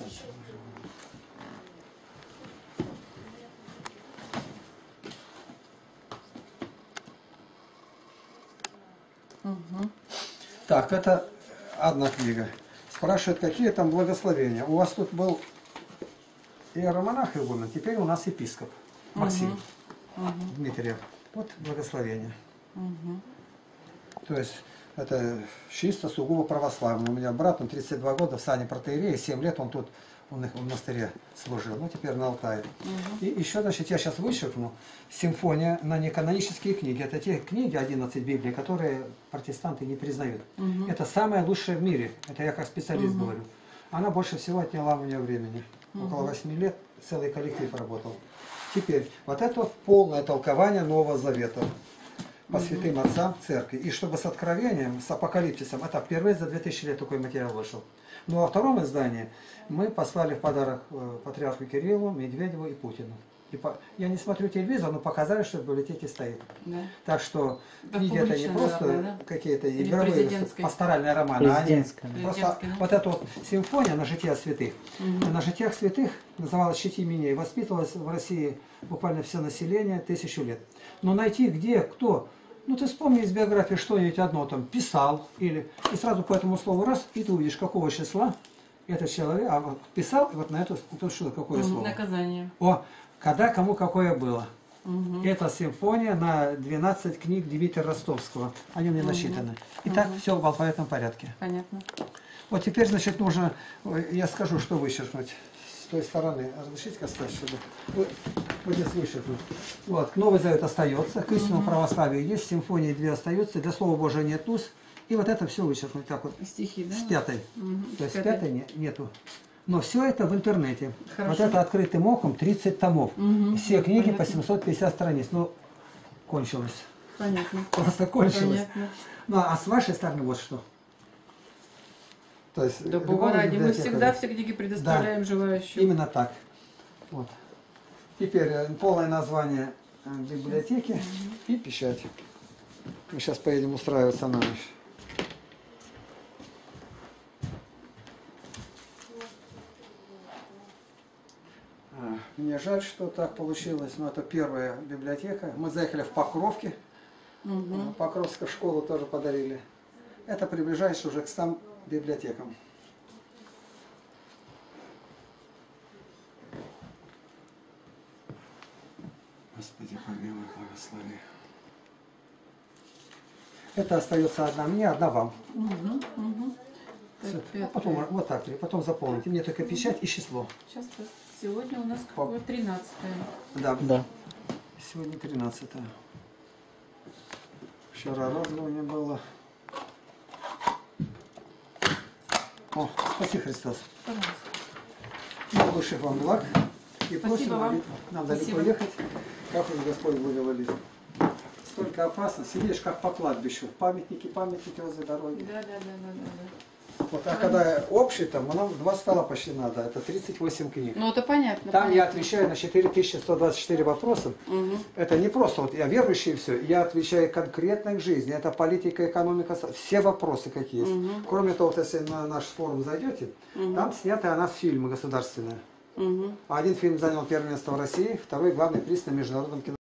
подписаться. Так, это одна книга. Спрашивают, какие там благословения. У вас тут был иеромонах игумен, теперь у нас епископ Максим Дмитриев. Вот благословение. То есть это чисто сугубо православно. У меня брат, он 32 года в сане протеерея, 7 лет он тут он их в монастыре служил, ну теперь на Алтае. И еще, значит, я сейчас вычеркну симфония на неканонические книги. Это те книги, 11 Библии, которые протестанты не признают. Это самое лучшее в мире. Это я как специалист говорю. Она больше всего отняла у меня времени. Около 8 лет целый коллектив работал. Теперь, вот это вот полное толкование Нового Завета по святым отцам церкви. И чтобы с откровением, с апокалипсисом, это впервые за 2000 лет такой материал вышел. Ну а втором издании мы послали в подарок э, патриарху Кириллу, Медведеву и Путину. И по... Я не смотрю телевизор, но показали, что в библиотеке стоит. Да. Так что Да, книги это не просто да? какие-то игровые пасторальные романы, а они Президентская. просто да? вот эта вот симфония на жития святых. На житиях святых называлась «Щити меня» и воспитывалась в России буквально все население тысячу лет. Но найти где, кто, ну ты вспомни из биографии что-нибудь одно там, писал, или, и сразу по этому слову раз, и ты увидишь, какого числа этот человек а, вот писал, и вот на это, то что, какое слово. Наказание. О, когда кому какое было. Это симфония на 12 книг Дмитрия Ростовского. Они у меня насчитаны. Итак, все в алфавитном порядке. Понятно. Вот теперь, значит, нужно, ой, я скажу, что вычеркнуть. С той стороны. Разрешите оставить сюда? Вот, здесь вычеркнуть. Вот, Новый Завет остается, к истинному православию есть, симфонии две остаются, для Слова Божия нет туз. И вот это все вычеркнуть так вот. Стихи, да? С пятой. Мгм, То с есть пятой. пятой не- нету. Но все это в интернете. Хорошо. Вот это открытым оком 30 томов. Мгм, Все книги по понятно. 750 страниц. Ну, кончилось. Понятно. Просто кончилось. Понятно. Ну, а с вашей стороны вот что. То есть, Да бога ради, мы всегда все книги предоставляем желающим. Именно так. Вот. Теперь э, полное название э, библиотеки и печать. Мы сейчас поедем устраиваться на ночь. А, Мне жаль, что так получилось, но это первая библиотека. Мы заехали в Покровке, Мгм. Покровскую школу тоже подарили. Это приближаешься уже к сам библиотекам. Господи, помилуй, благослови. Это остается одна мне, одна вам. Всё. Так, А потом вот так, потом заполните. Мне только печать и число. Сейчас сегодня у нас какое? 13 Да. Да. Сегодня 13 Вчера разговора было. О, спаси Христос. Пожалуйста. Высших вам благ. И Спасибо просим вам. молитвы. Нам далеко Спасибо. ехать. Как уже Господь благоволит. Столько опасно. Сидишь как по кладбищу. Памятники, памятники возле дороги. Да, да, да, да, да. Вот, а когда общий, там, нам два стола почти надо. Это 38 книг. Ну это понятно. Там я понятно. отвечаю на 4124 вопроса. Мгм. Это не просто, вот я верующий и все, я отвечаю конкретно к жизни. Это политика, экономика, все вопросы какие есть. Мгм. Кроме того, вот если на наш форум зайдете, там сняты о нас фильмы государственные. Мгм. Один фильм занял первое место в России, второй главный приз на международном кино.